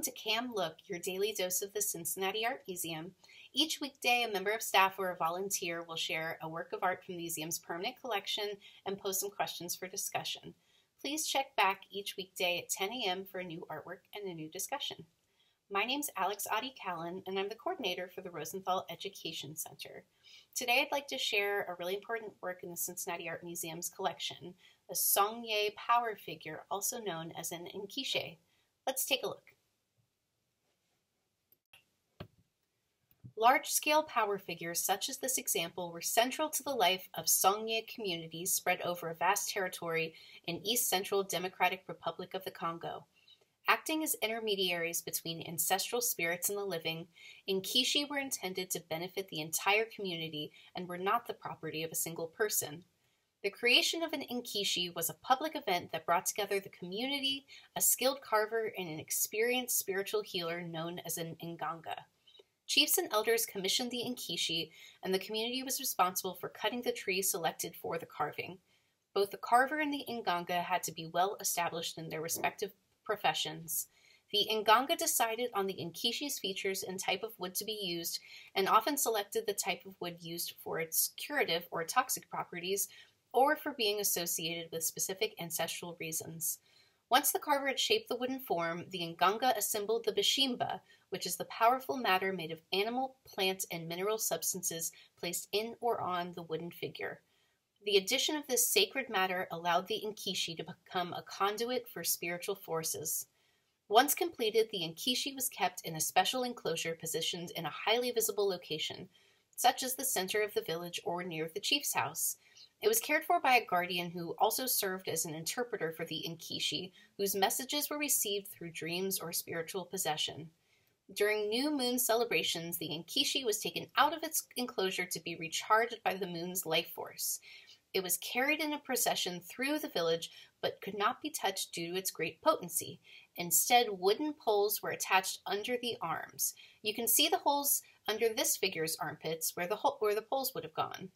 welcome to CAM Look, your daily dose of the Cincinnati Art Museum. Each weekday, a member of staff or a volunteer will share a work of art from the museum's permanent collection and pose some questions for discussion. Please check back each weekday at 10 a.m. for a new artwork and a new discussion. My name is Alex Otte Callon, and I'm the coordinator for the Rosenthal Education Center. Today, I'd like to share a really important work in the Cincinnati Art Museum's collection, a Songye power figure, also known as an Inkishi. Let's take a look. Large-scale power figures such as this example were central to the life of Songye communities spread over a vast territory in East Central Democratic Republic of the Congo. Acting as intermediaries between ancestral spirits and the living, Inkishi were intended to benefit the entire community and were not the property of a single person. The creation of an Inkishi was a public event that brought together the community, a skilled carver, and an experienced spiritual healer known as an Inganga. Chiefs and elders commissioned the Inkishi, and the community was responsible for cutting the tree selected for the carving. Both the carver and the Inganga had to be well established in their respective professions. The Inganga decided on the Inkishi's features and type of wood to be used, and often selected the type of wood used for its curative or toxic properties, or for being associated with specific ancestral reasons. Once the carver had shaped the wooden form, the Inganga assembled the bishimba, which is the powerful matter made of animal, plant, and mineral substances placed in or on the wooden figure. The addition of this sacred matter allowed the Inkishi to become a conduit for spiritual forces. Once completed, the Inkishi was kept in a special enclosure positioned in a highly visible location, such as the center of the village or near the chief's house. It was cared for by a guardian who also served as an interpreter for the Inkishi, whose messages were received through dreams or spiritual possession. During new moon celebrations, the Inkishi was taken out of its enclosure to be recharged by the moon's life force. It was carried in a procession through the village, but could not be touched due to its great potency. Instead, wooden poles were attached under the arms. You can see the holes under this figure's armpits where the, where the poles would have gone.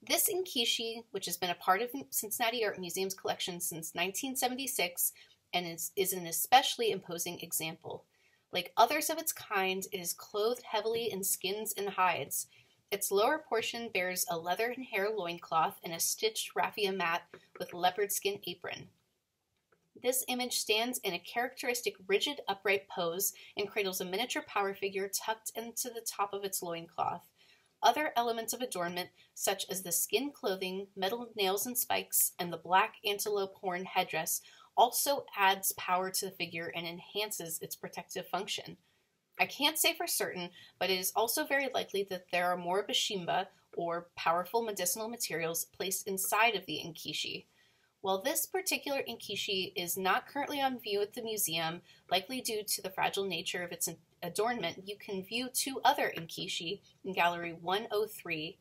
This Inkishi, which has been a part of Cincinnati Art Museum's collection since 1976 and is, is an especially imposing example. Like others of its kind, it is clothed heavily in skins and hides. Its lower portion bears a leather and hair loincloth and a stitched raffia mat with leopard skin apron. This image stands in a characteristic rigid upright pose and cradles a miniature power figure tucked into the top of its loincloth. Other elements of adornment, such as the skin clothing, metal nails and spikes, and the black antelope horn headdress, also adds power to the figure and enhances its protective function. I can't say for certain, but it is also very likely that there are more bishimba, or powerful medicinal materials, placed inside of the inkishi. While this particular inkishi is not currently on view at the museum, likely due to the fragile nature of its adornment, you can view two other inkishi in Gallery 103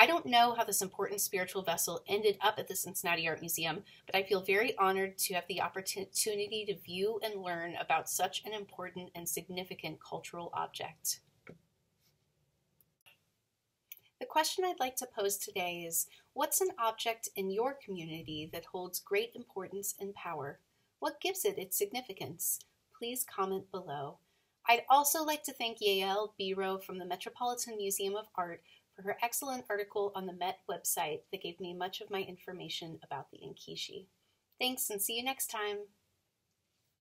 I don't know how this important spiritual vessel ended up at the Cincinnati Art Museum, but I feel very honored to have the opportunity to view and learn about such an important and significant cultural object. The question I'd like to pose today is What's an object in your community that holds great importance and power? What gives it its significance? Please comment below. I'd also like to thank Yaëlle Biro from the Metropolitan Museum of Art for her excellent article on the Met website that gave me much of my information about the Inkishi. Thanks and see you next time.